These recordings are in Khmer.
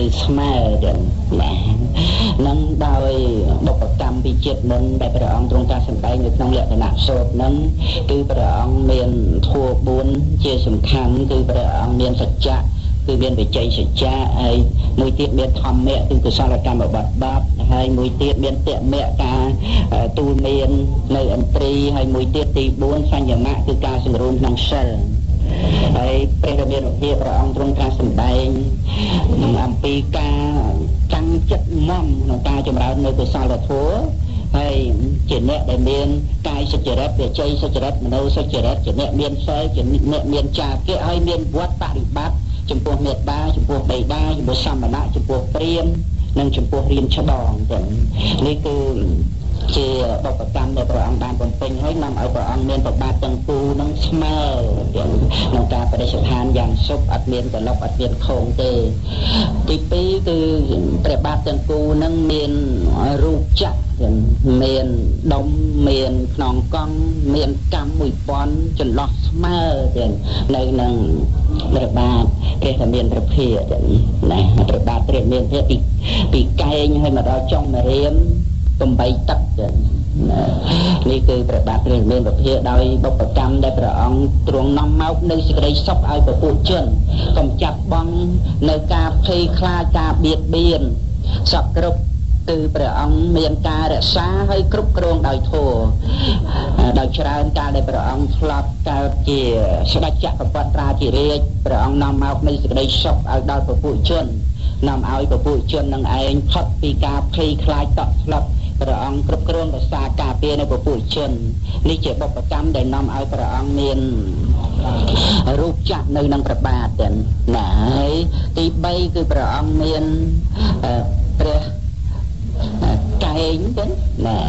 គឺស្មើចឹងណានឹងដោយបុព្វកម្មពីជាតិមុនដែលព្រះអង្គទ្រង់ការសម្ដែងនៅក្នុងលក្ខណៈសូត្រនឹងគឺព្រះអង្គមានធัว4ជាសំខាន់គឺព្រះអង្គមានសច្ចៈគឺមានវិជ័យសច្ចៈហើយមួយទៀតមានធម្មៈគឺកុសលកម្មបត្តិបាបហើយមួយទៀតមានតមៈការទូលមាននៅឥន្ទ្រីហើយមួយទៀតទី4សញ្ញមៈគឺការសង្រួមក្នុងសិល ហើយព្រះរាមានុភាពព្រះអង្គទ្រង់ការសម្ដែងអំពីការចាំងចិត្តមមក្នុងការចម្រើននៅកុសលធម៌ហើយជាអ្នកដែលមានកាយសុចរិតវិជ័យសុចរិតមโนសុចរិតជាអ្នកមានសិលជាអ្នកមានចាគៈហើយមានវត្តបរិបត្តិចំពោះមេត្តាចំពោះបិតាចំពោះសមណៈចំពោះព្រាមនិងចំពោះរៀនច្បងទាំងនេះគឺ ជាបុព្វកម្មដែលព្រះអង្គបានបំពេញហើយនាំឲ្យព្រះអង្គមានប្របាទទាំងគូនឹងស្មើក្នុងការបដិស្ថានយ៉ាងសុខអត់មានកលុកអត់មានខងទេទី2គឺព្រះបាទទាំងគូនឹងមានរូបចក្រមានដុំមានខ្នងកង់មានកម្ម1000ចន្លោះស្មើទាំងនៅនឹងព្រះបាទព្រះធមានប្រភាណាព្រះបាទព្រះមានព្រះពីពីកែងហើយមកដល់ចុងមរៀម កំបីទឹកនេះគឺព្រះបាទព្រះមានពភាដោយបុព្វកម្មដែលព្រះអង្គទ្រង់នាំមកនៅសេចក្តីសុខឲ្យពពួកជនកុំចាត់បងនៅការភ័យខ្លាចការបៀតបៀនសពគ្រប់គឺព្រះអង្គមានការរក្សាហើយគ្រប់គ្រងដោយធម៌ដោយច្រើនកាលដែលព្រះអង្គឆ្លាប់កើតជាស្ដេចចក្រពត្តិរាជរាជព្រះអង្គនាំមកនៃសេចក្តីសុខឲ្យដល់ពពួកជននាំឲ្យពពួកជននឹងឯងផុតពីការភ័យខ្លាចតក់ស្លុត ព្រះអង្គគ្រប់គ្រងរក្សាការពារនៅពពួកជននេះជាបុព្វកម្មដែលនាំឲ្យព្រះអង្គមានរូបចាស់នៅនឹងប្របាទទាំងណាហើយទី3គឺព្រះអង្គមានព្រះកែងទៅណា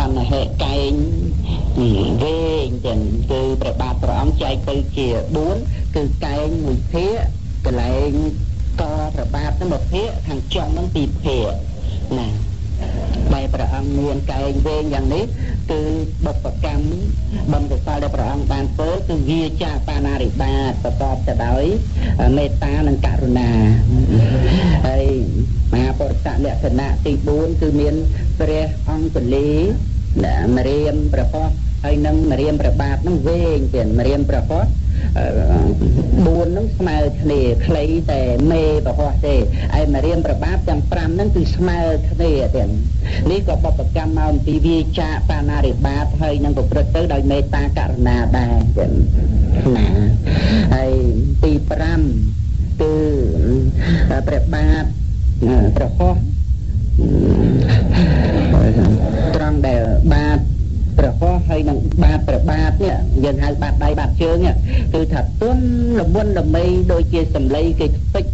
កម្មហេកែងវែងទាំងគឺព្រះបាទព្រះអង្គចែកទៅជា4គឺកែងមួយភាគកន្លែងកព្រះបាទនឹងមួយភាគខាងចុងនឹងពីរភាគណា ដែលព្រះអង្គមានកែងវែងយ៉ាងនេះគឺបុព្វកម្មបំកសលដែលព្រះអង្គបានធ្វើគឺវាចាបាណារិបាតប្រកបទៅដោយមេត្តានិងករុណាហើយមហាពុទ្ធលក្ខណៈទី4គឺមានព្រះអង្គលីមរៀមព្រះផោះហើយនឹងមរៀមព្រះបាទនឹងវែងទៀតមរៀមព្រះផោះ 4ហ្នឹងស្មើគ្នាខ្លីតែមេប្រហោះទេហើយមករៀនប្របាទទាំង5ហ្នឹងគឺស្មើគ្នាទៀតនេះក៏បបកម្មមកអំពីវាចាបាណារិបាតហើយនឹងប្រព្រឹត្តទៅដោយមេត្តាករុណាដែរទៀតណាហើយទី5គឺព្រះបាទប្រហោះត្រង់ដែលបាទ ព្រះហោះហើយនឹងបាតព្រះបាទនេះយើងហៅបាតដៃបាតជើងនេះគឺថាទុនលមុនល្មីដូចជាសម្លៃគេខ្ពេច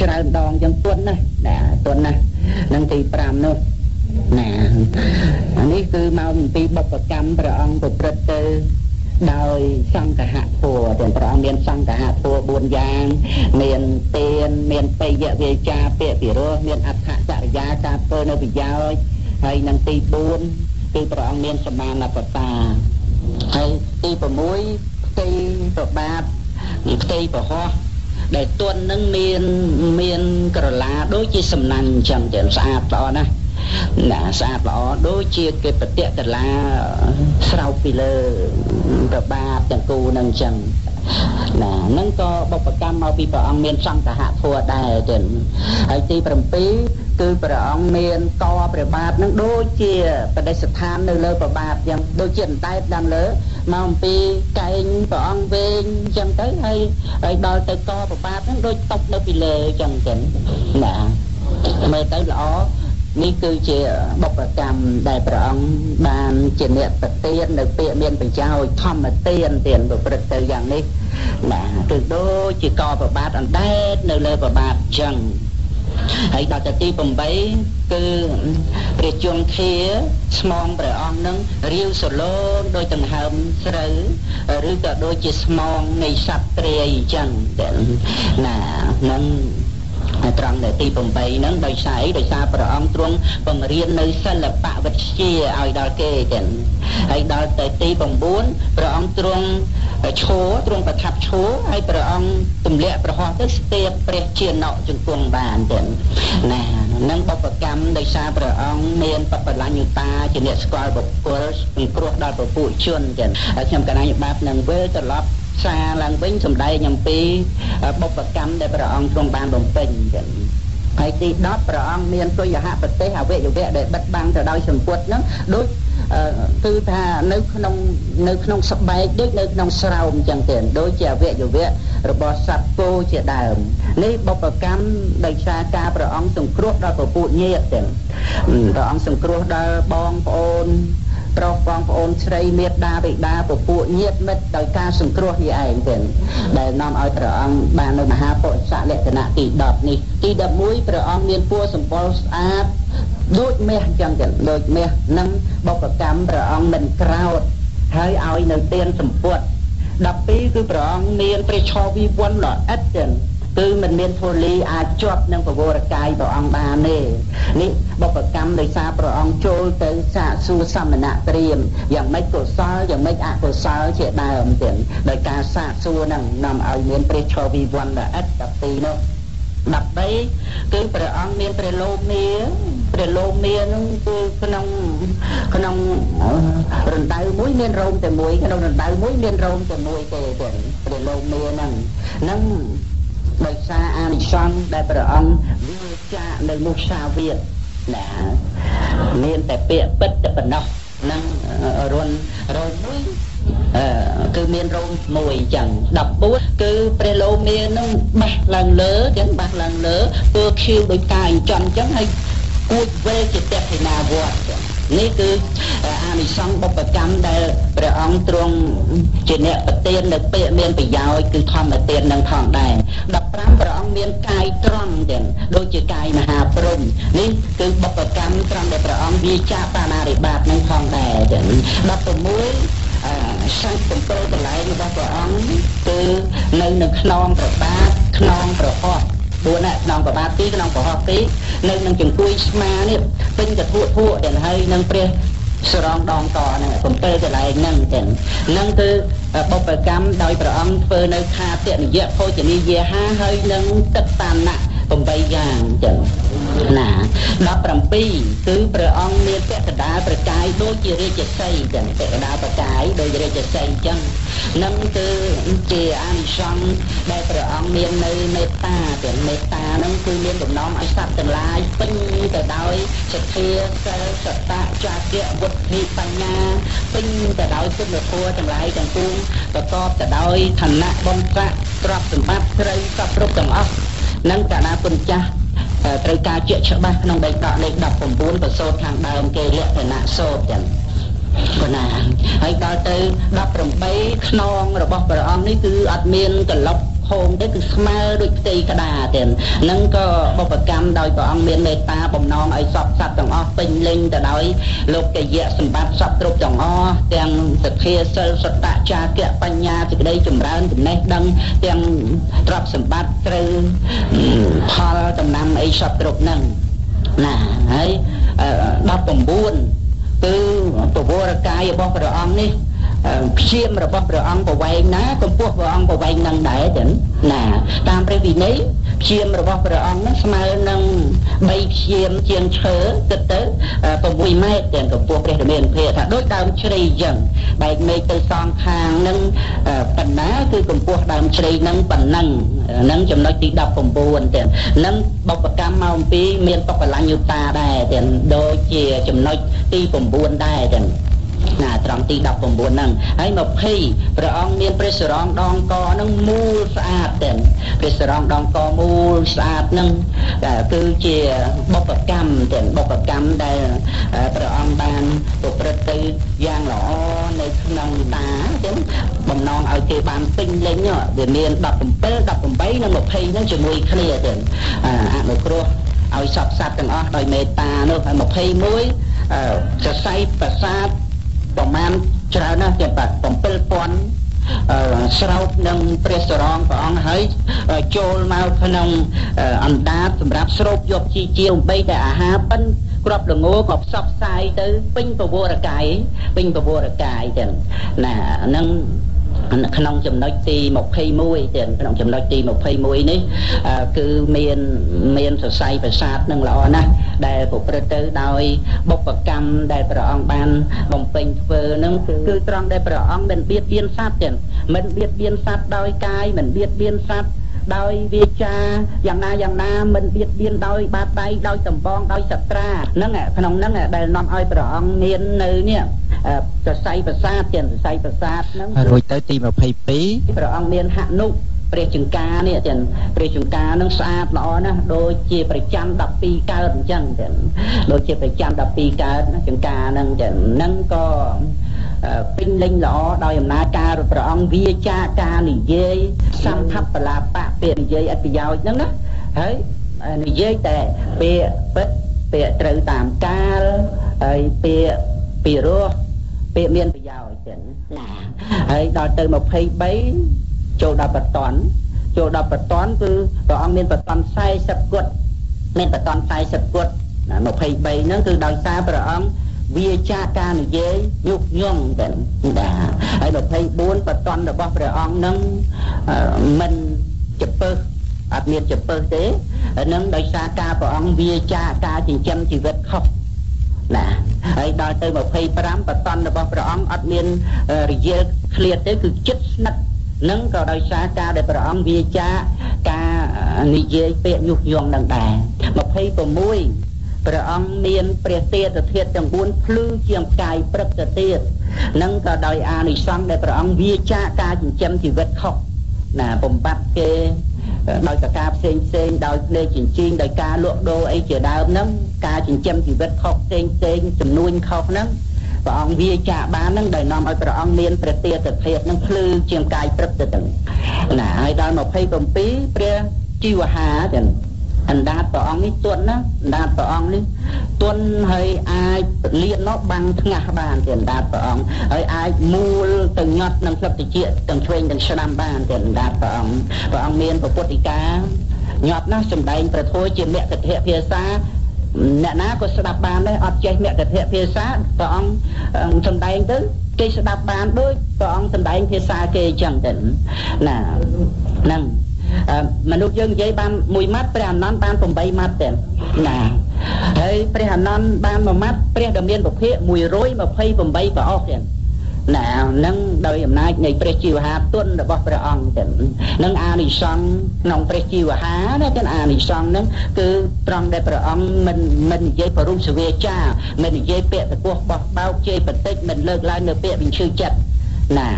ច្រើនដងចឹងទុនណាណាទុនណានឹងទី5នោះណានេះគឺមកអំពីបុព្វកម្មព្រះអង្គប្រព្រឹត្តទៅដោយសង្កហៈធัวទាំងព្រះអង្គមានសង្កហៈធัว4យ៉ាងមានទានមានបិយវិចាពាក្យពិរោះមានអដ្ឋចរិយាការធ្វើនៅប្រយោជន៍ហើយនឹងទី4 គឺព្រះអង្គមានសមានបតាហើយទី6ផ្ទៃប្របាទផ្ទៃប្រហោះដែលទន់នឹងមានមានក្រឡាដូចជាសំណាញ់អញ្ចឹងតែស្អាតល្អណាស់ណាស្អាតល្អដូចជាគេប្រតិកលាស្រោបពីលើប្របាទទាំងគូនឹងអញ្ចឹង ណាហ្នឹងក៏បុព្វកម្មមកពីព្រះអង្គមានសង្កហធัวដែរចឹងហើយទី7គឺព្រះអង្គមានកព្រះបាទនឹងដូចជាបដិស្ថាននៅលើព្រះបាទចឹងដូចជាអណ្ដែតដល់លើមកអំពីកែងព្រះអង្គវែងចឹងទៅហើយហើយដល់ទៅកព្រះបាទនឹងដូចតប់នៅពីលើចឹងចឹងណាមើលទៅល្អ នេះគឺជាបុព្វកម្មដែលព្រះអង្គបានជាអ្នកប្រទាននៅពាក្យមានប្រយោជន៍ធម្មទានទានប្រព្រឹត្តទៅយ៉ាងនេះណាគឺដូចជាកប្របាទអណ្ដែតនៅលើប្របាទចឹងហើយដល់ទៅទី8គឺព្រះជន្ធាស្មងព្រះអង្គនឹងរាវសលោនដោយដង្ហើមស្រូវឬក៏ដូចជាស្មងនៃសត្វត្រីអញ្ចឹងណានឹងហើយ ត្រង់នៅទី8ហ្នឹងដោយសារអីដោយសារព្រះអង្គទ្រង់បង្រៀននៅសិល្បៈវិទ្យាឲ្យដល់គេទាំងហើយដល់ទៅទី9ព្រះអង្គទ្រង់ឈរទ្រង់ប្រថាប់ឈរហើយព្រះអង្គទម្លាក់ប្រហោះទៅស្ទាបព្រះជាណកជង្គង់បានទៅណានឹងបុព្វកម្មដោយសារព្រះអង្គមានបបលញ្ញុតាជាអ្នកស្គាល់បុគ្គលសង្គ្រោះដល់ពពួកជនចឹងហើយខ្ញុំកណាញបាបនឹងវិលត្រឡប់ សារឡើងវិញសំដែងអំពីបុព្វកម្មដែលព្រះអង្គទ្រង់បានបំពេញចឹងហើយទី10ព្រះអង្គមានទុយហប្រទេសអវយវៈដែលបិទបាំងទៅដោយសម្ពុតហ្នឹងដូចគឺថានៅក្នុងនៅក្នុងស្បែកដូចនៅក្នុងស្រោមអញ្ចឹងទេដូចជាអវយវៈរបស់សត្វគោជាដើមនេះបុព្វកម្មដោយសារការព្រះអង្គសង្គ្រោះដល់ពពួកញាតិទេព្រះអង្គសង្គ្រោះដល់បងប្អូន ប្រុសបងប្អូនស្រីមេត្តាបិតាពពួកញាតិមិត្តដោយការសង្គ្រោះនេះឯងទេដែលនាំឲ្យព្រះអង្គបាននៅមហាពុទ្ធលក្ខណៈទី10នេះទី11ព្រះអង្គមានពួរសម្បុរស្អាតដូចមាសអញ្ចឹងចឹងដូចមាសនឹងបុព្វកម្មព្រះអង្គមិនក្រោតហើយឲ្យនៅទានសម្ពុត12គឺព្រះអង្គមានព្រះឆោវិវ័នល្អិតចឹង គឺមិនមានធូលីអាចជាប់នឹងពវរកាយព្រះអង្គបានទេនេះបុព្វកម្មដោយសារព្រះអង្គចូលទៅសាកសួរសមណៈត្រៀមយ៉ាងម៉េចកុសលយ៉ាងម៉េចអកុសលជាដើមទៀតដោយការសាកសួរហ្នឹងនាំឲ្យមានព្រះឆោវិវ័នល្អិត12នោះ13គឺព្រះអង្គមានព្រះលោមាព្រះលោមានឹងគឺក្នុងក្នុងរណ្ដៅមួយមានរោមតែមួយក្នុងរណ្ដៅមួយមានរោមតែមួយទេព្រះលោមាហ្នឹងហ្នឹង ដោយសារអានិសង្សដែលព្រះអង្គវាចានៅមុសាវាទណាមានតែពាក្យពិតតែប៉ុណ្ណោះនឹងរុនរោមមួយអឺគឺមានរោមមួយអញ្ចឹង14គឺព្រះលោមានឹងបះឡើងលើអញ្ចឹងបះឡើងលើធ្វើខៀវដោយកាយអញ្ចឹងអញ្ចឹងហើយគួចវេជាតេភិណាវត្ត នេះគឺអានិសង្សបុព្វកម្មដែលព្រះអង្គទ្រង់ជាអ្នកប្រទាននៅពាក្យមានប្រយោជន៍គឺធម្មទាននឹងផងដែរ15ព្រះអង្គមានកាយត្រង់ទាំងដូចជាកាយមហាព្រំនេះគឺបុព្វកម្មត្រង់ដែលព្រះអង្គវាចាបាណារិបាតនឹងផងដែរទាំង16អសង្ឃ7កន្លែងរបស់ព្រះអង្គគឺនៅនៅខ្នងប្របាទខ្នងប្រហោះ ពួនខ្នងប្របាទទីខ្នងប្រហោះទីនៅនឹងចង្គួយស្មានេះពេញកធួធួទាំងហើយនឹងព្រះសរងដងតហ្នឹង7កន្លែងហ្នឹងចឹងហ្នឹងគឺបុព្វកម្មដោយព្រះអង្គធ្វើនៅខាតនិយៈភោជនីយាហាហើយនឹងទឹកតាណៈ8យ៉ាងចឹង ណា17គឺព្រះអង្គមានពាក្យកដាលប្រកាយដូចជារាជសីចឹងពាក្យកដាលប្រកាយដូចរាជសីចឹងនឹងគឺជាអានិសង្សដែលព្រះអង្គមាននៅមេត្តាទាំងមេត្តានឹងគឺមានបំណងឲ្យសត្វទាំងឡាយពេញទៅដោយសទ្ធាសិលសតៈចាគៈវុទ្ធិបញ្ញាពេញទៅដោយគុណធម៌ទាំងឡាយទាំងពួងប្រកបទៅដោយឋានៈបំប្រាក់ទ្រព្យសម្បត្តិស្រីសពគ្រប់ទាំងអស់និងកណាគុណចាស់ ត្រូវការជាក់ច្បាស់ក្នុងដីដកលេខ19ប្រសូតខាងដើមគេលក្ខណៈសោតចឹងប៉ុណ្ណាហើយដល់ទៅ18ខ្នងរបស់ព្រះអង្គនេះគឺអត់មានកលុប ហូមទៅគឺស្មើដូចផ្ទៃក្តារទៀតនឹងក៏បុព្វកម្មដោយព្រះអង្គមានមេត្តាបំណងឲ្យសពសត្វទាំងអស់ពេញលេញទៅដោយលោកកយៈសម្បត្តិសពគ្រប់ទាំងអស់ទាំងសទ្ធាសិលសតៈចាគៈបញ្ញាសេចក្តីចម្រើនចំណេះដឹងទាំងទ្រព្យសម្បត្តិត្រូវផលដំណាំអីសពគ្រប់ហ្នឹងណាហើយ19គឺពវរកាយរបស់ព្រះអង្គនេះ ព្យាមរបស់ព្រះអង្គប្រវែងណាកម្ពស់ព្រះអង្គប្រវែងនឹងដែរចឹងណាតាមព្រះវិន័យព្យាមរបស់ព្រះអង្គហ្នឹងស្មើនឹង3ព្យាមជាងឈើគិតទៅ6ម៉ែត្រទាំងកម្ពស់ព្រះរាមាភិថាដូចដើមជ្រៃចឹងបែកមេឃទៅសងខាងនឹងប៉ុណ្ណាគឺកម្ពស់ដើមជ្រៃនឹងប៉ុណ្ណឹងនឹងចំណុចទី19ទាំងនឹងបុព្វកម្មមកអំពីមានបកលញ្ញុតាដែរទាំងដូចជាចំណុចទី9ដែរទាំង ណាត្រង់ទី19ហ្នឹងហើយ20ព្រះអង្គមានព្រះសរងដងកហ្នឹងមូលស្អាតទេព្រះសរងដងកមូលស្អាតហ្នឹងគឺជាបុព្វកម្មទេបុព្វកម្មដែលព្រះអង្គបានប្រព្រឹត្តទៅយ៉ាងល្អនៅក្នុងតាទេបំណងឲ្យគេបានពេញលេញវាមាន17 18និង20ហ្នឹងជាមួយគ្នាទេអនុគ្រោះឲ្យសពសត្វទាំងអស់ដោយមេត្តានោះហើយ21សរសៃប្រាសាទ ប្រមាណច្រើនណាស់ទៀតបាទ7000ស្រោបនឹងព្រះសរងព្រះអង្គហើយចូលមកក្នុងអណ្ដាតសម្រាប់ស្រូបយកជីជាអំបីតែអាហារប៉ិនក្របលងក៏ផ្សព្វផ្សាយទៅពេញពវរកាយពេញពវរកាយចឹងណានឹង ក្នុងចំណុចទី21ទៀតក្នុងចំណុចទី21នេះគឺមានមានសរសៃប្រាសាទនឹងល្អណាស់ដែលប្រព្រឹត្តទៅដោយបុព្វកម្មដែលព្រះអង្គបានបំពេញធ្វើនឹងគឺត្រង់ដែលព្រះអង្គមិនបៀតបៀនសត្វទៀតមិនបៀតបៀនសត្វដោយកាយមិនបៀតបៀនសត្វ ដោយវាចាយ៉ាងណាយ៉ាងណាមិនបៀតបៀនដោយបាតដៃដោយសម្បងដោយសត្រាហ្នឹងក្នុងហ្នឹងដែលនាំឲ្យព្រះអង្គមាននៅនេះសរសៃប្រាសាទទាំងសរសៃប្រាសាទហ្នឹងរួចទៅទី22ព្រះអង្គមានហនុព្រះចង្ការនេះទាំងព្រះចង្ការនឹងស្អាតល្អណាស់ដូចជាប្រចាំ12កើតអញ្ចឹងទាំងដូចជាប្រចាំ12កើតចង្ការនឹងទាំងនឹងក៏ ពេញលេញល្អដោយអំណាចការព្រះអង្គវាចាការនិយាយសម្ភបលាបៈពាក្យនិយាយអត្ថប្រយោជន៍ហ្នឹងណាហើយនិយាយតែពាក្យពិតពាក្យត្រូវតាមកាលហើយពាក្យពីរោះពាក្យមានប្រយោជន៍ចឹងណាហើយដល់ទៅ23ចូលដល់បតនចូលដល់បតនគឺព្រះអង្គមានបតន40គត់មានបតន40គត់ណា23ហ្នឹងគឺដោយសារព្រះអង្គ វាចាការនិយាយញុកញង់តែបាទហើយ24បតនរបស់ព្រះអង្គនឹងមិនចពើសអត់មានចពើសទេនឹងដោយសារការព្រះអង្គវាចាការចិញ្ចឹមជីវិតខុសណាហើយដល់ទៅ25បតនរបស់ព្រះអង្គអត់មានរយល់ឃ្លាតទេគឺចិត្តស្និទ្ធនឹងក៏ដោយសារការដែលព្រះអង្គវាចាការនិយាយពាក្យញុះញង់នឹងដែរ26 ព្រះអង្គមានព្រះទេតធាតុទាំង4ភ្លឺជាងកាយព្រឹកទៅទៀតនឹងក៏ដោយអានិសង្ឃដែលព្រះអង្គវាចាការចិញ្ចឹមជីវិតខុសណាបំបត្តិគេដោយតការផ្សេងផ្សេងដោយភ្លេចចិញ្ចីងដោយការលក់ដូរអីជាដើមហ្នឹងការចិញ្ចឹមជីវិតខុសផ្សេងផ្សេងចំនួនខុសហ្នឹងព្រះអង្គវាចាបានហ្នឹងដែលនាំឲ្យព្រះអង្គមានព្រះទេតធាតុហ្នឹងភ្លឺជាងកាយព្រឹកទៅទាំងណាហើយដល់27ព្រះជីវហាទាំង អណ្ដាតព្រះអង្គនេះទន់ណាអណ្ដាតព្រះអង្គនេះទន់ហើយអាចលៀននោះបាំងថ្ងាស់បានទីអណ្ដាតព្រះអង្គហើយអាចមូលទៅញាត់នឹងផ្លឹកតិចទាំងឆ្វេងទាំងស្ដាំបានទីអណ្ដាតព្រះអង្គព្រះអង្គមានពុទ្ធិកាញាត់ណាស់សម្ដែងប្រធោជាមគ្គធភាសាអ្នកណាក៏ស្ដាប់បានដែរអត់ចេះមគ្គធភាសាព្រះអង្គសម្ដែងទៅគេស្ដាប់បានដូចព្រះអង្គសម្ដែងភាសាគេអញ្ចឹងទៅណាហ្នឹង មនុស្សយើងនិយាយបានមួយម៉ាត់ព្រះអនន្តបាន8ម៉ាត់ទេណាហើយព្រះអនន្តបានមួយម៉ាត់ព្រះដ៏មានពភៈ128ប្រអស់ទេណានឹងដោយអំណាចនៃព្រះជីវហាទុនរបស់ព្រះអង្គទៅនឹងអានិសង្ឃក្នុងព្រះជីវហាណាទាំងអានិសង្ឃនឹងគឺត្រង់ដែលព្រះអង្គមិនមិននិយាយបរុសវាចាមិននិយាយពាក្យតកោះបោះបោកជេរបន្តិចមិនលើកឡើងនៅពាក្យវិញ្ឈឺចិត្តណា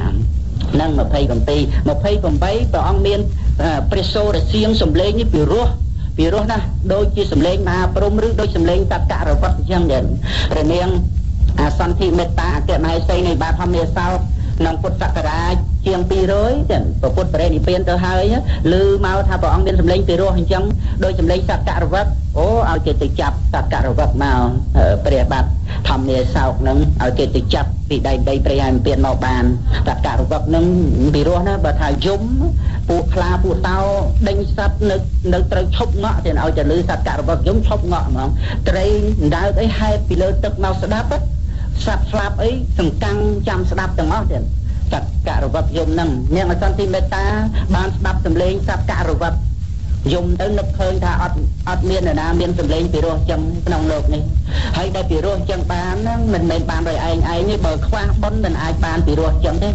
នឹង27 28ព្រះអង្គមានព្រះសូរសៀងសំឡេងនេះពីរោះពីរោះណាស់ដូចជាសំឡេងមហាព្រំឬដូចសំឡេងតតរវត្តអញ្ចឹងដែររនាងអាសន្តិមេត្តាអគ្គមហេសីនៃបាធម្មសោ ក្នុងពុទ្ធសករាជជាង200ចឹងប្រពុតបរិនិព្វានទៅហើយឮមកថាព្រះអង្គមានសម្លេងពីរោះអញ្ចឹងដោយសម្លេងសក្ករវត្តអូឲ្យគេទៅចាប់សក្ករវត្តមកព្រះបាទធម្មាសោកនឹងឲ្យគេទៅចាប់ពីដៃដីព្រះហើយពៀនមកបានសក្ករវត្តនឹងពីរោះណាបើថាយំពួកខ្លាពួកតោដេញសត្វនៅនៅត្រូវឈប់ងក់ទៀតឲ្យតែលឺសក្ករវត្តយំឈប់ងក់ហ្មងត្រីដើកអីហែតពីលើទឹកមកស្ដាប់ សត្វស្លាប់អីសង្កាំងចាំស្ដាប់ទាំងអស់ទៀតសត្វករវត្តយំនឹងនាងអសន្តិមេត្តាបានស្ដាប់សម្លេងសត្វករវត្ត យំទៅនឹកឃើញថាអត់អត់មាននរណាមានសម្លេងពីរោះចឹងក្នុងលោកនេះហើយដែលពីរោះចឹងបានហ្នឹងមិនមែនបានដោយឯងឯងទេបើខ្វះបុណ្យមិនអាចបានពីរោះចឹងទេ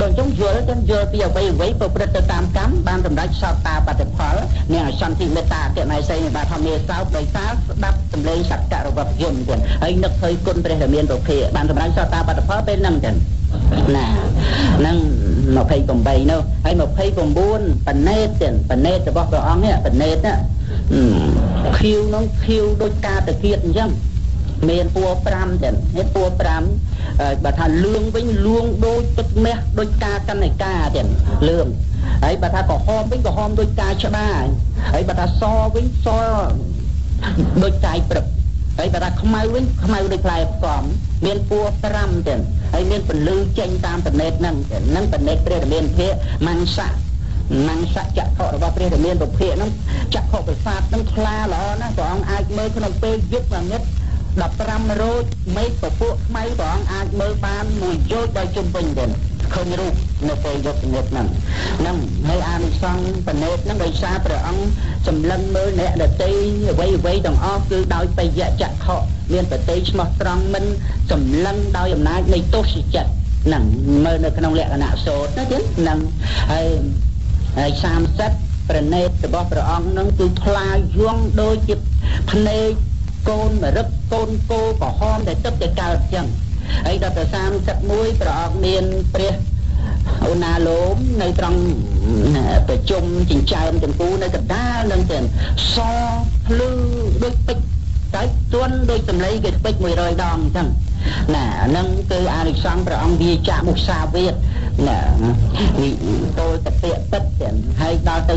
ដូចចឹងយល់ចឹងយល់ពីអ្វីអ្វីប្រព្រឹត្តទៅតាមកម្មបានសម្រេចសតតាបតិផលនាងអសន្តិមេត្តាអតិណៃសីនៃបាធម្មាសោកដោយសារស្ដាប់សម្លេងសក្ករវត្តយំចឹងហើយនឹកឃើញគុណព្រះរាមានប្រភេទបានសម្រេចសតតាបតិផលពេលហ្នឹងចឹងណាហ្នឹង 28នោះហើយ29បណេតទៀតបណេតរបស់ព្រះអង្គនេះបណេតណាខៀវនោះខៀវដូចការតាគៀតអញ្ចឹងមានពួរ5ទៀតមានពួរ5បើថាលឿងវិញលួងដូចទឹកមាសដូចការកណ្ណិកាទៀតលឿងហើយបើថាក្រហមវិញក្រហមដូចការច្បាហើយបើថាសវិញសដូចកាយព្រឹក ហើយបើថាខ្មៅវិញខ្មៅដូចផ្លែផ្សំមានពួរ5ទៀតហើយមានពលឺចេញតាមប្រណេតហ្នឹងហ្នឹងប្រណេតព្រះរាមាភិមង្សៈមង្សចក្ខុរបស់ព្រះរាមាពុភៈហ្នឹងចក្ខុប្រសាទហ្នឹងថ្លាល្អណាស់ព្រះអង្គអាចមើលក្នុងពេលយប់ងងឹត15រោចមេឃពពួកខ្មៅព្រះអង្គអាចមើលបានមួយយោជន៍ដល់ជុំវិញទៀតឃើញរូប នៅពេលយកនិមិត្តហ្នឹងហ្នឹងហើយអានិសង្សបណេតហ្នឹងដោយសារព្រះអង្គសម្លឹងមើលអ្នកដតីអ្វីអ្វីទាំងអស់គឺដោយបយៈចក្ខុមានបតីឆ្មោះត្រង់មិនសម្លឹងដោយអំណាចនៃទោសចិត្តហ្នឹងមើលនៅក្នុងលក្ខណៈសោតណាទៀតហ្នឹងហើយហើយ30ប្រណេតរបស់ព្រះអង្គនឹងគឺថ្លាយងដូចជាភ្នែកកូនមរឹកកូនគោក្រហមដែលទឹកតែកើតចឹងហើយដល់ទៅ31ព្រះអង្គមានព្រះ អូណាលោមនៅត្រង់ប្រជុំចិញ្ចើមចម្ពូនៅកណ្ដាលនឹងទាំងសភ្លឺដូចពេជ្រតែទន់ដូចសម្លេងគេពេជ្រ100ដងអញ្ចឹងណាអានឹងគឺអារិសង្ឃព្រះអង្គវាចាមុសាវាទណាវិតោតតិពិតទាំងហើយដល់ទៅ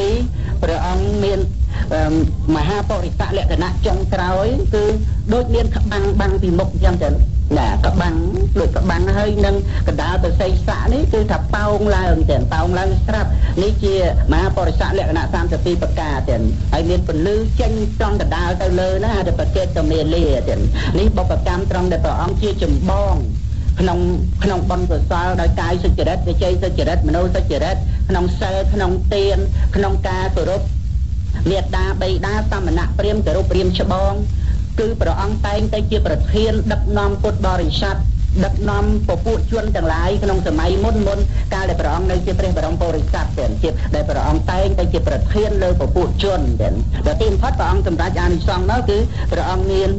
32ព្រះអង្គមានមហាបរិស័កលក្ខណៈចុងក្រោយគឺដូចមានក្បាំងបាំងពីមុខអញ្ចឹងទៅ ណាក្បាំងដូចក្បាំងហើយនឹងកដាលបសិស័កនេះគឺថាប៉ោងឡើងទាំងប៉ោងឡើងស្រាប់នេះជាមហាបរិស័កលក្ខណៈ32ប្រការទាំងហើយមានពលឺចេញត្រង់កដាលទៅលើណាហៅថាប្រកេតតមេលាទាំងនេះបុព្វកម្មត្រង់ដែលព្រះអង្គជាចម្បងក្នុងក្នុងបុណ្យកុសលដោយកាយសុចរិតវិជ័យសុចរិតមនោសុចរិតក្នុងសិលក្នុងទានក្នុងការគោរពមេត្តាបិតាសមណៈព្រាមគោរពព្រាមច្បង គឺព្រះអង្គតែងតែជាប្រធានដឹកនាំពុទ្ធបរិស័ទដឹកនាំពពួកជនទាំងឡាយក្នុងសម័យមុនមុនកាលដែលព្រះអង្គនៅជាព្រះបរមពុរិស័ទទាំងជាដែលព្រះអង្គតែងតែជាប្រធានលើពពួកជនទាំងដល់ទីបំផុតព្រះអង្គសម្រេចអានិសង្សនោះគឺព្រះអង្គមាន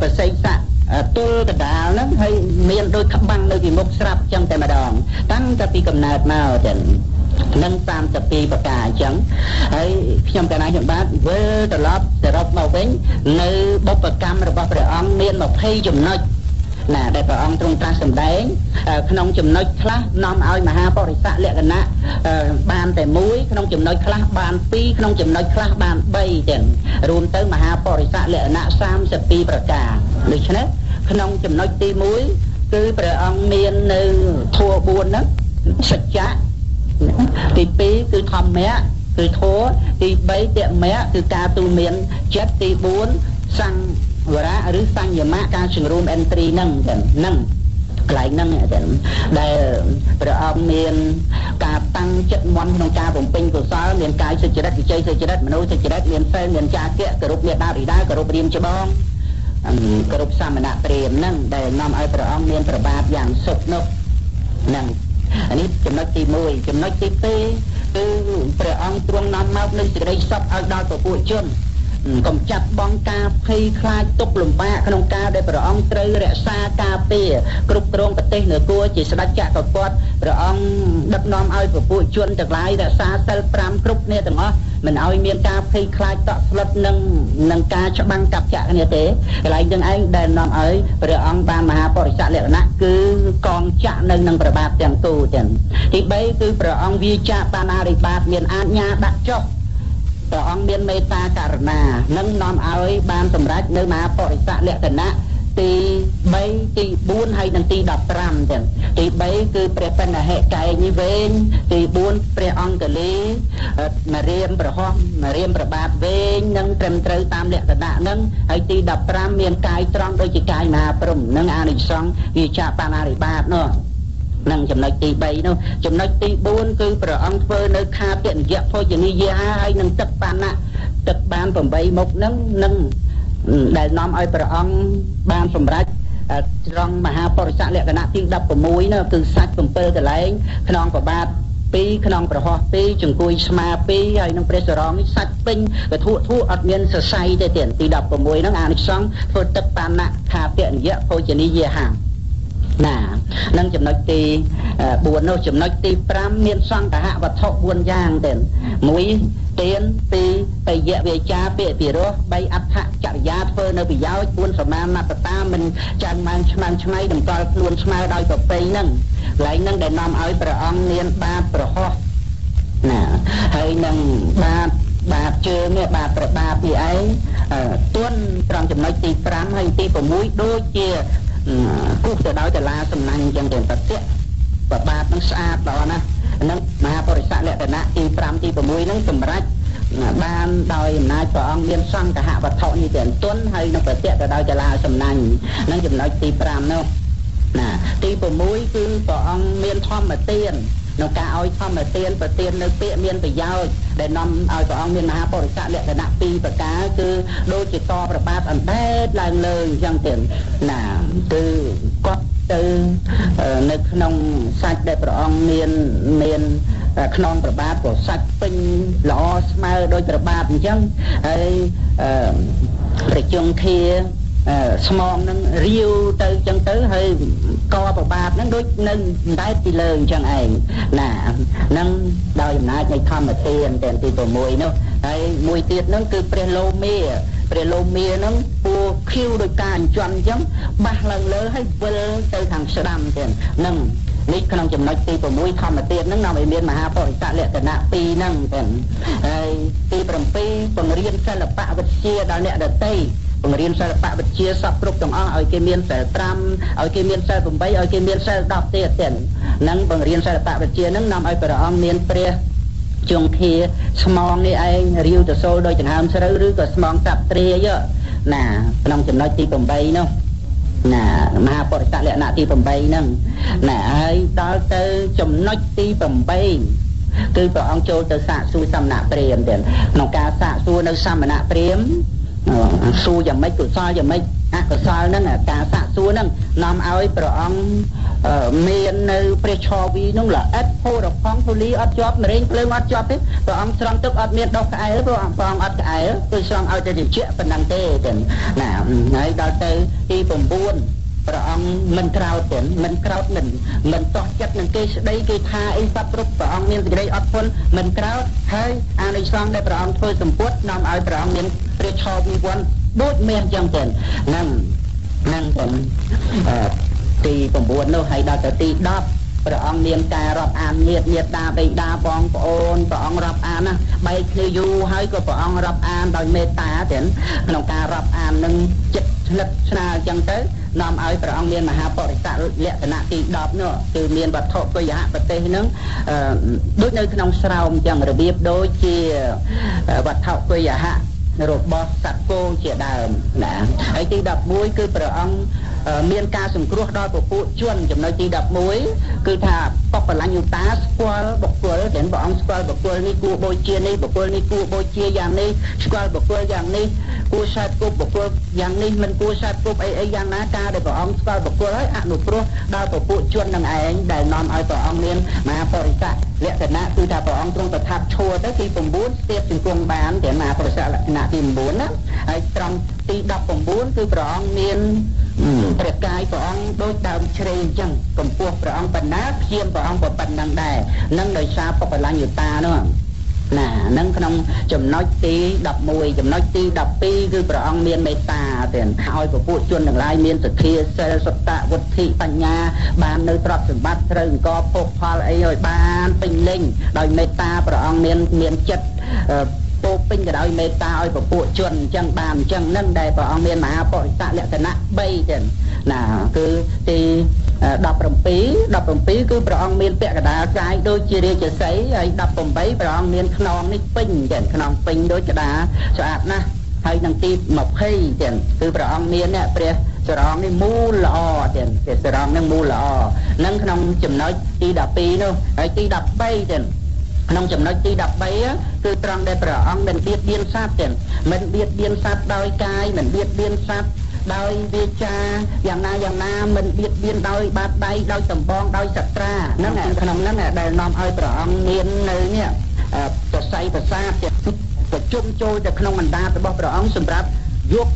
ប្រសិទ្ធៈ ទល់កដាលហ្នឹងហើយមានដូចក្បាំងនៅពីមុខស្រាប់ចឹងតែម្ដងតាំងតែពីកំណើតមកទាំងនឹង32ប្រការអញ្ចឹងហើយខ្ញុំកណាខ្ញុំបាទវិលត្រឡប់សរុបមកវិញនៅបុព្វកម្មរបស់ព្រះអង្គមាន20ចំណុចណាដែលព្រះអង្គទ្រង់ត្រាស់សម្ដែងក្នុងចំណុចខ្លះនាំឲ្យមហាបរិស័កលក្ខណៈបានតែមួយក្នុងចំណុចខ្លះបាន2ក្នុងចំណុចខ្លះបាន3ទាំងរួមទៅមហាបរិស័កលក្ខណៈ32ប្រការ ដូច្នេះក្នុងចំណុចទី1គឺព្រះអង្គមាននៅធัว4ហ្នឹងសច្ចៈទី2គឺធម្មៈគឺធម៌ទី3តមៈគឺការទូមានចិត្តទី4សង្វរៈឬសញ្ញមៈការជំរុំ entry ហ្នឹងហ្នឹងកន្លែងហ្នឹងដែលព្រះអង្គមានការតាំងចិត្តមន់ក្នុងការបំពេញកុសលមានកាយសុចរិតវិជ័យសុចរិតមនោសុចរិតមានសិលមានចាគៈគោរពមេដាបិតាគោរពរៀមច្បង គោរពសមណៈព្រាមហ្នឹងដែលនាំឲ្យព្រះអង្គមានប្របាទយ៉ាងសុខនោះហ្នឹងនេះចំណុចទី1ចំណុចទី2គឺព្រះអង្គទ្រង់នាំមកនឹងសេចក្តីសុខឲ្យដល់ពពួកជន កុំចាត់បងការភ័យខ្លាចទុកលំបាកក្នុងការដែលព្រះអង្គត្រូវរក្សាការពារគ្រប់គ្រងប្រទេសនគរជាស្ដេចចក្រពត្តិព្រះអង្គដឹកនាំឲ្យពពួកជនទាំងឡាយរក្សាសិល5គ្រប់គ្នាទាំងអស់មិនឲ្យមានការភ័យខ្លាចតក់ស្លុតនឹងនឹងការច្បាំងកាប់ចាក់គ្នាទេកន្លែងទាំងឯងដែលនាំឲ្យព្រះអង្គបានមហាបរិស័ទលក្ខណៈគឺកងចាក់នៅនឹងប្របាទទាំងគូទាំងទី3គឺព្រះអង្គវាចាបាណារិបាតមានអាជ្ញាដាក់ចុះ ព្រះអង្គមានមេត្តាករុណានឹងនាំឲ្យបានសម្រេចនៅមហាបរិស័ទលក្ខណៈទី3ទី4ហើយនិងទី15ចឹងទី3គឺព្រះបិណ្ឌហិកែនេះវែងទី4ព្រះអង្គលីមរៀមប្រហោះមរៀមប្របាទវែងនិងត្រឹមត្រូវតាមលក្ខណៈហ្នឹងហើយទី15មានកាយត្រង់ដូចជាកាយមហាព្រំនិងអានិសង្ឃវិចាបាណារិបាតនោះ នឹងចំណុចទី3នោះចំណុចទី4គឺព្រះអង្គធ្វើនៅខាពនិយភោជនីយាហាហើយនឹងទឹកបាណៈទឹកបាន8មុខនឹងនឹងដែលនាំឲ្យព្រះអង្គបានសម្រេចត្រង់មហាបរិស័កលក្ខណៈទី16នោះគឺសាច់7កន្លែងក្នុងប្របាទ2ក្នុងប្រហោះ2ចង្គួយស្មា2ហើយនឹងព្រះសរងនេះសាច់ពេញកធុធុអត់មានសរសៃទេទៀតទី16ហ្នឹងអានិសង្ឃធ្វើទឹកបាណៈខាពនិយភោជនីយាហា ណានឹងចំណុចទី4នោះចំណុចទី5មានសង្កហវត្ថុ4យ៉ាងទេ1ទាន2បយៈវាចាពាក្យពិរោះ3អដ្ឋចរិយាធ្វើនៅប្រយោជន៍4សមាមត្តតាមិនចាញ់ម៉ានឆ្មាំឆ្មៃតម្កល់ខ្លួនស្មើដោយប្រពៃហ្នឹងកន្លែងហ្នឹងដែលនាំឲ្យព្រះអង្គមានបាបប្រហោះណាហើយនឹងបាបបាបជើងនេះបាបប្របាពីឯងទួនត្រង់ចំណុចទី5ហើយទី6ដូចជា គូសទៅដោយតឡាសំណាញ់អញ្ចឹងទៅប្រតិប្របាទនឹងស្អាតដល់ណានឹងមហាបរិស័កលក្ខណៈទី5ទី6នឹងសម្រាប់បានដោយអំណាចព្រះអង្គមានសង្ឃហវត្ថុនេះទាំងទុនហើយនឹងប្រតិទៅដោយចលាសំណាញ់នឹងចំណុចទី5នោះណាទី6គឺព្រះអង្គមានធម្មទាន ក្នុងការឲ្យធម្មទានប្រទាននៅពាក្យមានប្រយោជន៍ដែលនាំឲ្យព្រះអង្គមានមហាបរិស័ទលក្ខណៈ2ប្រការគឺដូចជាតប្របាទអណ្ដែតឡើងលើអញ្ចឹងទៀតណាគឺគាត់ទៅនៅក្នុងសាច់ដែលព្រះអង្គមានមានខ្នងប្របាទក៏សាច់ពេញល្អស្មើដោយប្របាទអញ្ចឹងហើយប្រជុំធា ស្មងនឹងរាវទៅចឹងទៅហើយកប្របាទហ្នឹងដូចនៅដែតពីលើអញ្ចឹងឯងណាហ្នឹងដោយអំណាចនៃធម្មទានទាំងទី6នោះហើយមួយទៀតហ្នឹងគឺព្រះលោមាព្រះលោមាហ្នឹងពួខៀវដោយការអញ្ជន់អញ្ចឹងបាសឡើងលើហើយវិលទៅខាងស្ដាំទៀតហ្នឹងនេះក្នុងចំណុចទី6ធម្មទានហ្នឹងនាំឲ្យមានមហាបរិស័ទលក្ខណៈ2ហ្នឹងទៀតហើយទី7បង្រៀនសិល្បៈវិទ្យាដល់អ្នកដទៃ បង្រៀនសិល្បៈវិទ្យាសពគ្រប់ទាំងអស់ឲ្យគេមានសិល5ឲ្យគេមានសិល8ឲ្យគេមានសិល10ទៀតទៀតនឹងបង្រៀនសិល្បៈវិទ្យានឹងនាំឲ្យព្រះអង្គមានព្រះជងធាស្មងនេះឯងរាវទៅសូលដោយចង្ហើមស្រូវឬក៏ស្មងសាប់ត្រាយណាក្នុងចំណុចទី8នោះណាមហាបរិស័ទលក្ខណៈទី8ហ្នឹងណាហើយដល់ទៅចំណុចទី8គឺព្រះអង្គចូលទៅសាកសួរសមណៈព្រាមទៀតក្នុងការសាកសួរនៅសមណៈព្រាម សួរយ៉ាងម៉េចកុសលយ៉ាងម៉េចអកុសលហ្នឹងការសាកសួរហ្នឹងនាំឲ្យព្រះអង្គមាននៅព្រះឆវីនោះល្អិតហូរផង់ធូលីអត់ជាប់មរែងភ្លើងអត់ជាប់ទេព្រះអង្គស្រង់ទឹកអត់មានដុសក្អែលព្រះអង្គព្រះអង្គអត់ក្អែលគឺស្រង់ឲ្យតែត្រជាក់ប៉ុណ្ណឹងទេចឹងណាហើយដល់ទៅទី9 ព្រះអង្គមិនក្រោតទេមិនក្រោតមិនមិនតោះចិត្តនឹងគេស្ដីគេថាអីសពគ្រប់ព្រះអង្គមានសេចក្តីអត់ធន់មិនក្រោតហើយអានិសង្ឃដែលព្រះអង្គធ្វើសម្ពុតនាំឲ្យព្រះអង្គមានព្រះឆោវិវ័នដូចមានចឹងទេហ្នឹងហ្នឹងទៅទី9នោះហើយដល់ទៅទី10ព្រះអង្គមានការរាប់អានញាតញាតដាបេដាបងប្អូនព្រះអង្គរាប់អានណាបែកគ្នាយូរហើយក៏ព្រះអង្គរាប់អានដោយមេត្តាទៀតក្នុងការរាប់អាននឹងចិត្តឆ្លិតឆ្នាលចឹងទៅ នាំឲ្យព្រះអង្គមានមហាបរិស័ទលក្ខណៈទី10នោះគឺមានវត្ថុពយហប្រទេសហ្នឹងដូចនៅក្នុងស្រោមចឹងរបៀបដូចជាវត្ថុពយហៈរបស់សត្វគោជាដើមណាហើយទី11គឺព្រះអង្គ មានការសង្គ្រោះដល់ពពួកជនចំណុចទី11គឺថាបបលញ្ញុតាស្គាល់បុគ្គលទាំងព្រះអង្គស្គាល់បុគ្គលនេះគួរបូជានេះបុគ្គលនេះគួរបូជាយ៉ាងនេះស្គាល់បុគ្គលយ៉ាងនេះគួរសាទគប់បុគ្គលយ៉ាងនេះមិនគួរសាទគប់អីអីយ៉ាងណាការដែលព្រះអង្គស្គាល់បុគ្គលហើយអនុគ្រោះដល់ពពួកជននឹងឯងដែលនាំឲ្យព្រះអង្គមានមហាបរិស័ទលក្ខណៈគឺថាព្រះអង្គទ្រង់ប្រថាប់ឈរទៅទី9ស្ទាបជង្គង់បានទាំងមហាបរិស័ទលក្ខណៈទី9ណាហើយត្រង់ទី19គឺព្រះអង្គមាន ព្រះកាយព្រះអង្គដូចដើមជ្រៃអញ្ចឹងកម្ពស់ព្រះអង្គប៉ុណ្ណាព្យាមព្រះអង្គក៏ប៉ុណ្ណឹងដែរនឹងដោយសារបុព្វលញ្ញតានោះណានឹងក្នុងចំណុចទី11ចំណុចទី12គឺព្រះអង្គមានមេត្តាទៀតឲ្យពពួកជនទាំងឡាយមានសទ្ធាសិលសត្តវុទ្ធិបញ្ញា បាននៅទ្រព្យសម្បត្តិត្រូវអង្គភោគផលអីឲ្យបានពេញលេញដោយមេត្តាព្រះអង្គមានមានចិត្ត ពោពេញទៅដោយមេត្តាឲ្យពពួកជនអញ្ចឹងបានអញ្ចឹងនឹងដែលព្រះអង្គមានមហាបរិស័ទលក្ខណៈ3ទៀតណាគឺទី17 17គឺព្រះអង្គមានពាក់កណ្ដាលកាយដូចជារាជសីហើយ18ព្រះអង្គមានខ្នងនេះពេញចឹងខ្នងពេញដូចកដាស្អាតណាស់ហើយនឹងទី20ចឹងគឺព្រះអង្គមានអ្នកព្រះសរងនេះមូលល្អទៀតព្រះសរងនឹងមូលល្អនឹងក្នុងចំណុចទី12នោះហើយទី13ចឹង ក្នុងចំណុចទី13គឺត្រង់ដែលព្រះអង្គមិនបៀតបៀនសត្វទេមិនបៀតបៀនសត្វដោយកាយមិនបៀតបៀនសត្វដោយវាចាយ៉ាងណាយ៉ាងណាមិនបៀតបៀនដោយបាតដៃដោយសម្បងដោយសត្រាហ្នឹងក្នុងហ្នឹងដែលនាំឲ្យព្រះអង្គមាននៅនេះប្រស័យប្រសាទប្រជុំចូលទៅក្នុងអណ្ដាតរបស់ព្រះអង្គសម្រាប់យក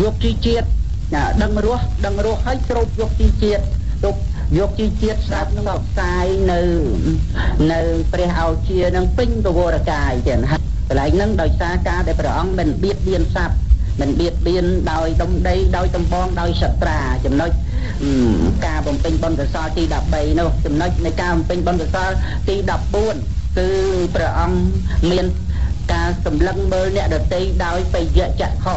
យកជីជាតិដឹងរស់ដឹងរស់ហើយគ្របយកជីជាតិទុក យកជីជាតិស្ដាប់នឹងផ្សាយនៅនៅព្រះអោជានឹងពេញពវរកាយចឹងហើយកន្លែងហ្នឹងដោយសារការដែលព្រះអង្គមិនបៀតបៀនសត្វមិនបៀតបៀនដោយដុំដីដោយតំបងដោយសត្រាចំណុចការបំពេញបុណ្យកុសលទី13នោះចំណុចនៃការបំពេញបុណ្យកុសលទី14គឺព្រះអង្គមានការសម្លឹងមើលអ្នកដតីដោយបយៈចក្ខុ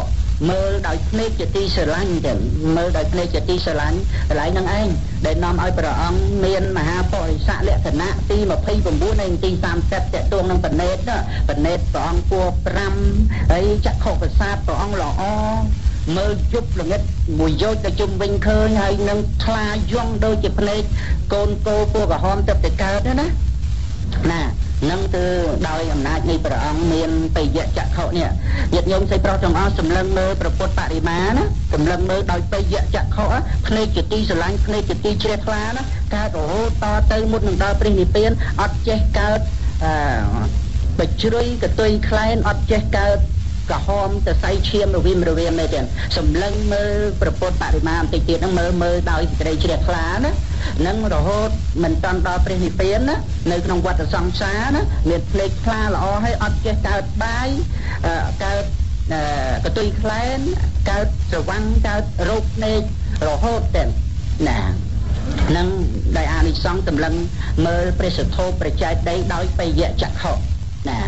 មើលដោយភ្នែកជាទីស្រឡាញ់ចឹងមើលដោយភ្នែកជាទីស្រឡាញ់កន្លែងហ្នឹងឯង ដែលនាំឲ្យព្រះអង្គមានមហាបរិស័កលក្ខណៈទី29និងទី30តកតួងនឹងបណេតបណេតព្រះអង្គគួរ5ហើយចក្ខុប្រសាទព្រះអង្គល្អមើលយប់ល្ងិតមួយយោជទៅជុំវិញឃើញហើយនឹងថ្លាយងដូចជាភ្នែកកូនគោពូក្រហមទៅទៅកើតណាណា នឹងគឺដោយអំណាចនៃព្រះអង្គមានបិយចក្ខុនេះញាតិញោមស្រីប្រុសទាំងអស់សម្លឹងមើលប្រពុតបរិមាណាសម្លឹងមើលដោយបិយចក្ខុភ្នែកជាទីស្រឡាញ់ភ្នែកជាទីជ្រះថ្លាណាកើតរហូតតទៅមុតនឹងដល់ព្រះនិព្វានអត់ចេះកើតអឺបជ្រុយកតុយខ្លែនអត់ចេះកើតក្រហមទៅសៃឈាមរវិមរវាមទេទាំងសម្លឹងមើលប្រពុតបរិមាបន្តិចទៀតហ្នឹងមើលមើលដោយសេចក្តីជ្រះថ្លាណា នឹងរហូតមិនតាន់ដល់ព្រះនិព្វានណានៅក្នុងវត្តសង្សារណាមានភ្លេចថ្លាល្អហើយអត់ចេះកើតបាយកើតកតុយខ្លែនកើតស្រវាំងកើតរោគភ្នែករហូតតែណានឹងដែលអានិសង្សតម្លឹងមើលព្រះសទ្ធោប្រចែកដីដោយបយៈចក្ខុណា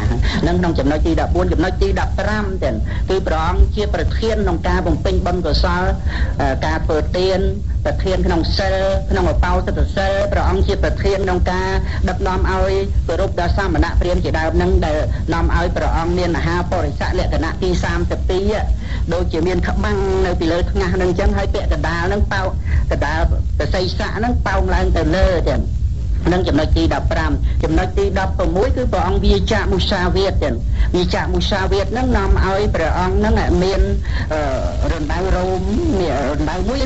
នឹងក្នុងចំណុចទី14ចំណុចទី15ទៀតគឺព្រះអង្គជាប្រធានក្នុងការបំពេញបុណ្យកុសលការធ្វើទានប្រធានក្នុងសិលក្នុងអបោសតសិលព្រះអង្គជាប្រធានក្នុងការដឹកនាំឲ្យគោរពដល់សមណៈព្រាមជាដើមនឹងដែលនាំឲ្យព្រះអង្គមានមហាបរិស័កលក្ខណៈទី32ដូចជាមានក្បាំងនៅពីលើថ្ងាសនឹងអញ្ចឹងហើយពាក់កដាលនឹងប៉ោកដាលប្រស័យស័កនឹងប៉ោងឡើងទៅលើទៀត នឹងចំណុចទី15ចំណុចទី16គឺព្រះអង្គវាចាមុសាវាទទាំងវាចាមុសាវាទហ្នឹងនាំឲ្យព្រះអង្គហ្នឹងមានរណ្ដៅរោមមានរណ្ដៅមួយ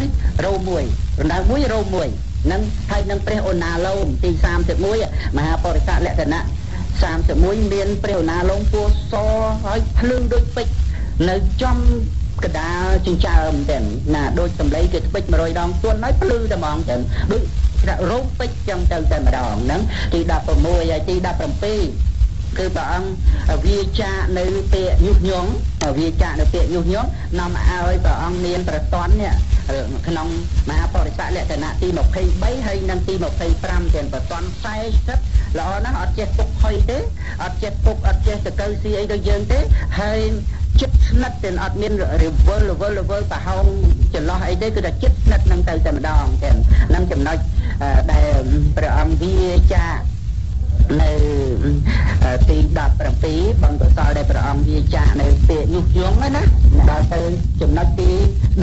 រោមមួយរណ្ដៅមួយរោមមួយនឹងហើយនឹងព្រះអូណាឡូមទី31មហាបរិស័កលក្ខណៈ31មានព្រះអូណាឡូមពោះសហើយភ្លឺដូចពេជ្រនៅចំកដាលចិញ្ចើមទាំងណាដូចសម្លេងគេស្ពេច100ដងទួនហើយភ្លឺតែហ្មងទាំងដូច រោងពេជ្រចឹងទៅតែម្ដងហ្នឹងទី16ហើយទី17គឺព្រះអង្គវាចានៅពាក្យញុះញង់វាចានៅពាក្យញុះញង់នាំឲ្យព្រះអង្គមានប្រតន់នេះក្នុងមហាបរិស័កលក្ខណៈទី23ហើយនិងទី25ទាំងប្រតន់40ល្អណាស់អត់ចេះពុកហុយទេអត់ចេះពុកអត់ចេះទៅកៅស៊ីអីដូចយើងទេហើយចិត្តស្និទ្ធតែអត់មានរវល់រវល់រវល់ប្រហោងចន្លោះអីទេគឺតែចិត្តស្និទ្ធនឹងទៅតែម្ដងទាំងនឹងចំណុច ដែលព្រះអង្គវាចានៅទី17បង្កសលដែលព្រះអង្គវាចានៅពាក្យញុះញង់ណាដល់ទៅចំណុចទី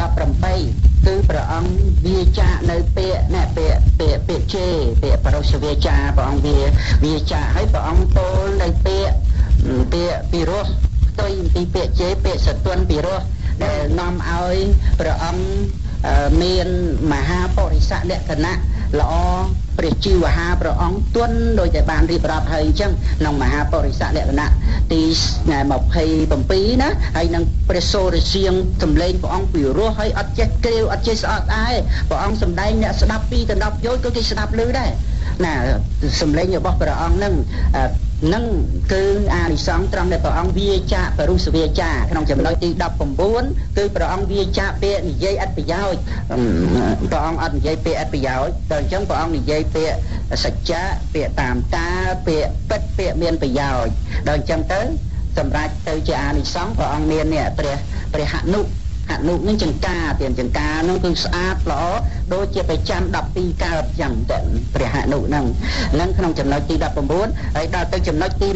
18គឺព្រះអង្គវាចានៅពាក្យណែពាក្យពាក្យពាក្យជេពាក្យបរោសវាចាព្រះអង្គវាវាចាហើយព្រះអង្គពោលនៅពាក្យពាក្យពីរោះផ្ទុយពីពាក្យជេពាក្យសតុនពីរោះដែលនាំឲ្យព្រះអង្គ មានមហាបរិស័កលក្ខណៈល្អព្រះជីវហាព្រះអង្គទុនដោយតែបានរៀបរាប់ហើយអញ្ចឹងក្នុងមហាបរិស័កលក្ខណៈទី27ណាហើយនឹងព្រះសូរសៀងសម្លេងព្រះអង្គពីរោះហើយអត់ចេះក្រាវអត់ចេះស្អត់អាយព្រះអង្គសម្ដែងអ្នកស្ដាប់ពីដណ្ដប់យោជក៏គេស្ដាប់ឮដែរណាសម្លេងរបស់ព្រះអង្គនឹង នឹងគឺអានិសង្សត្រង់ដែលព្រះអង្គវាចាបរុសវាចាក្នុងចំណុចទី19គឺព្រះអង្គវាចាពាក្យនិយាយអត្ថប្រយោជន៍ព្រះអង្គអត់និយាយពាក្យអត្ថប្រយោជន៍តែអញ្ចឹងព្រះអង្គនិយាយពាក្យសច្ចៈពាក្យតាមការពាក្យពិតពាក្យមានប្រយោជន៍ដល់អញ្ចឹងទៅសម្រាប់ទៅជាអានិសង្សព្រះអង្គមាននេះព្រះព្រះហនុ អនុនឹងចង្ការទៀតចង្ការនឹងគឺស្អាតល្អដូចជាប្រចាំ12កើតចឹងទៅព្រះអនុនឹងនឹងក្នុងចំណុចទី19ហើយដល់ទៅចំណុចទី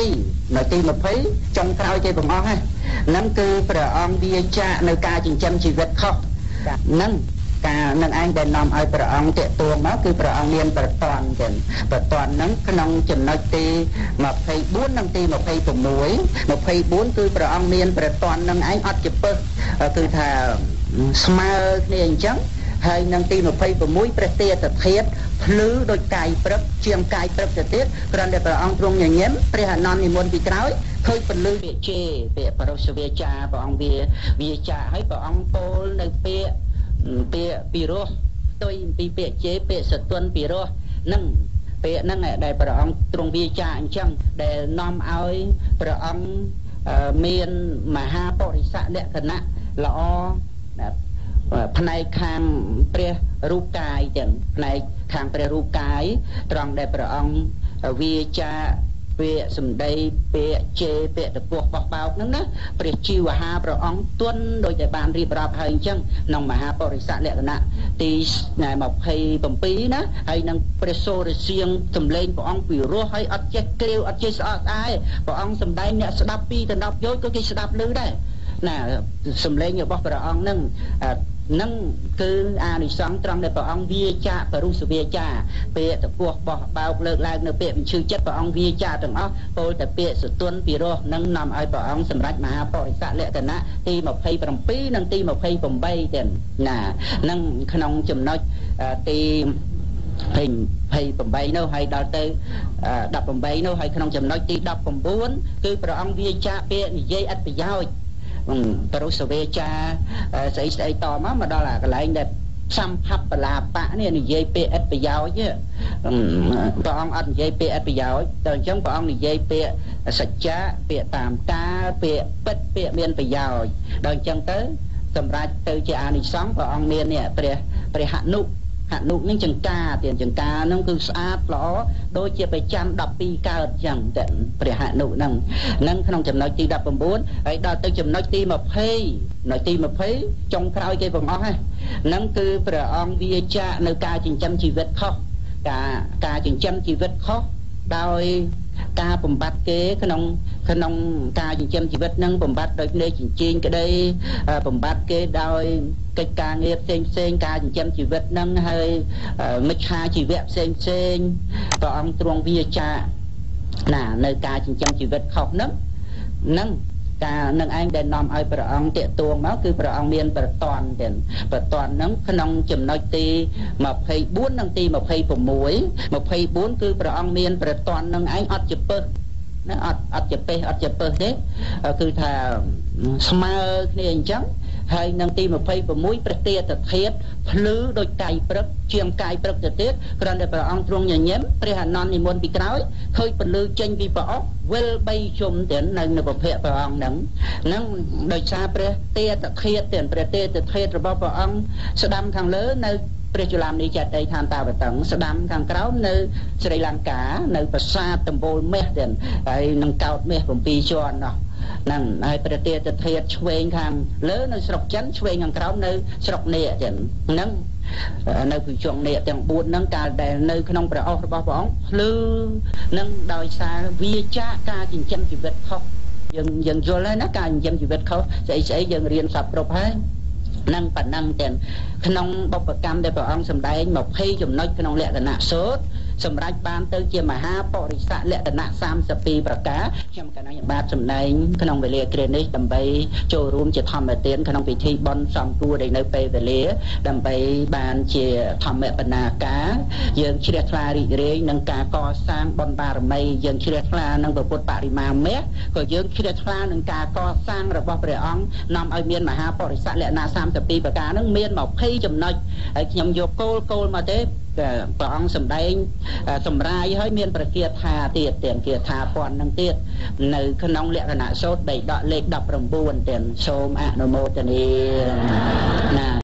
20នៅទី20ចុងក្រោយគេបង្អស់ហ្នឹងគឺព្រះអង្គវាចាកនៅការចិញ្ចឹមជីវិតខុសហ្នឹង ការនឹងឯងដែលនាំឲ្យព្រះអង្គតេតួងមកគឺព្រះអង្គមានប្រតន់ចឹងប្រតន់ហ្នឹងក្នុងចំណុចទី24និងទី26 24គឺព្រះអង្គមានប្រតន់នឹងឯងអត់ជាពឹសគឺថាស្មើគ្នាអញ្ចឹងហើយនឹងទី26ព្រះទេតធាតភ្លឺដោយកាយព្រឹកជាងកាយព្រឹកទៅទៀតគ្រាន់តែព្រះអង្គទ្រង់ញញឹមព្រះអនន្តនិមន្តពីក្រោយឃើញពលឺពាក្យជេពាក្យបរិសវាចាព្រះអង្គវាវាចាហើយព្រះអង្គពោលនៅពាក្យ ពាក្យពីរោះផ្ទុយពីពាក្យជេពាក្យសតុនពីរោះនឹងពាក្យហ្នឹងដែលព្រះអង្គទ្រង់វាចាអញ្ចឹងដែលនាំឲ្យព្រះអង្គមានមហាបរិស័កលក្ខណៈល្អផ្នែកខាងព្រះរូបកាយចឹងផ្នែកខាងព្រះរូបកាយត្រង់ដែលព្រះអង្គវាចា ពាក្យសម្ដីពាក្យជេរពាក្យតពោះបោះបោកហ្នឹងណាព្រះជីវហាព្រះអង្គទុនដោយតែបានរៀបរាប់ហើយអញ្ចឹងក្នុងមហាបរិស័កលក្ខណៈទី27ណាហើយនឹងព្រះសូរសៀងសម្លេងព្រះអង្គពីរោះហើយអត់ចេះក្រាវអត់ចេះស្អកស្អាយព្រះអង្គសម្ដែងអ្នកស្ដាប់ពីដណ្ដប់យោជក៏គេស្ដាប់ឮដែរណាសំឡេងរបស់ព្រះអង្គនឹង នឹងគឺអានិសង្សត្រង់ដែលព្រះអង្គវាចាបរុសវាចាពាក្យតពោះបោះបោកលើកឡើងនៅពាក្យបញ្ឈឺចិត្តព្រះអង្គវាចាទាំងអស់ពោលតែពាក្យសទុនពីរោះនឹងនាំឲ្យព្រះអង្គសម្រេចមហាបរិស័កលក្ខណៈទី27និងទី28ទៀតណានឹងក្នុងចំណុចទី28នោះហើយដល់ទៅ18នោះហើយក្នុងចំណុចទី19គឺព្រះអង្គវាចាពាក្យនិយាយអត្ថប្រយោជន៍ បរុសវេចាស្អីស្អីតមកមកដល់អាកន្លែងដែលសម្ភបលាបៈនេះនិយាយពាក្យឥតប្រយោជន៍ព្រះអង្គអត់និយាយពាក្យឥតប្រយោជន៍តែអញ្ចឹងព្រះអង្គនិយាយពាក្យសច្ចៈពាក្យតាមការពាក្យពិតពាក្យមានប្រយោជន៍ដល់អញ្ចឹងទៅសម្រាប់ទៅជាអានិសង្សព្រះអង្គមាននេះព្រះព្រះហនុ ហនុនឹងចង្ការទៀតចង្ការនឹងគឺស្អាតល្អដូចជាប្រចាំ12កើតចឹងតែព្រះហនុនឹងនឹងក្នុងចំណុចទី19ហើយដល់ទៅចំណុចទី20នៅទី20ចុងក្រោយគេបង្អស់ហ្នឹងគឺព្រះអង្គវាចាកនៅការចិញ្ចឹមជីវិតខុសការការចិញ្ចឹមជីវិតខុសដោយ ការបំបត្តិគេក្នុងក្នុងការចិញ្ចឹមជីវិតនឹងបំបត្តិដោយភ្នែកចិញ្ចៀងក្តីបំបត្តិគេដោយកិច្ចការងារផ្សេងផ្សេងការចិញ្ចឹមជីវិតនឹងហើយមិច្ឆាជីវៈផ្សេងផ្សេងព្រះអង្គទ្រង់វាចាណានៅការចិញ្ចឹមជីវិតខុសនឹងនឹង ការនឹងឯងដែលនាំឲ្យព្រះអង្គតាកទួងមកគឺព្រះអង្គមានប្រតន់ទៀតប្រតន់ហ្នឹងក្នុងចំណុចទី24និងទី26 24គឺព្រះអង្គមានប្រតន់នឹងឯងអត់ជាពឹសណាអត់អត់ជាពេះអត់ជាពឹសទេគឺថាស្មើគ្នាអញ្ចឹង ហើយនឹងទី26ព្រះទេតធាតភ្លឺដូចកាយព្រឹកជាងកាយព្រឹកទៅទៀតគ្រាន់តែព្រះអង្គទ្រង់ញញឹមព្រះអនន្តនិមន្តពីក្រោយឃើញពលឺចេញពីព្រះអស់វិល3ជុំទៀតនៅនៅប្រភពព្រះអង្គហ្នឹងហ្នឹងដោយសារព្រះទេតធាតទៀតព្រះទេតធាតរបស់ព្រះអង្គស្ដាំខាងលើនៅព្រះជុលាមនីចតីឋានតាវតឹងស្ដាំខាងក្រោមនៅស្រីលង្កានៅប្រាសាទដំបូលមាសទៀតហើយនឹងកោតមាស7ជាន់នោះ ហ្នឹងហើយព្រះទេតធាតឆ្វេងខាងលើនៅស្រុកចិនឆ្វេងខាងក្រោមនៅស្រុកនេទៀតហ្នឹងនៅពីជុងនេទាំង4ហ្នឹងកាលដែលនៅក្នុងព្រះអស់របស់ព្រះអង្គភ្លឺនឹងដោយសារវាចាការចិញ្ចឹមជីវិតខុសយើងយើងយល់ហើយណាការចិញ្ចឹមជីវិតខុសស្អីស្អីយើងរៀនសពគ្រប់ហើយនឹងប៉ុណ្ណឹងទាំងក្នុងបុព្វកម្មដែលព្រះអង្គសម្ដែង20ចំណុចក្នុងលក្ខណៈសូត្រ សម្រាប់បានទៅជាមហាបរិស័កលក្ខណៈ32ប្រការខ្ញុំកណ្ដាលបាទសម្ដែងក្នុងវេលាគ្រានេះដើម្បីចូលរួមជាធម្មទានក្នុងពិធីបុណ្យសំគួរដែលនៅពេលវេលា ដើម្បីបានជាធម្មបណ្ណាការយើងជ្រះថ្លារីករាយនឹងការកសាងបុណ្យបារមីយើងជ្រះថ្លានឹងពុទ្ធបរិមាមេក៏យើងជ្រះថ្លានឹងការកសាងរបស់ព្រះអង្គនាំឲ្យមានមហាបរិស័កលក្ខណៈ32ប្រការនឹងមាន20ចំណុចហើយខ្ញុំយកគោលគោលមកទេ ព្រះអង្គសម្ដែងសម្រាយហើយមានប្រគាថាទៀតទាំងគាថាពាន់នឹងទៀតនៅក្នុងលក្ខណៈសូត្របីដកលេខ19ទៀតសូមអនុមោទនាណា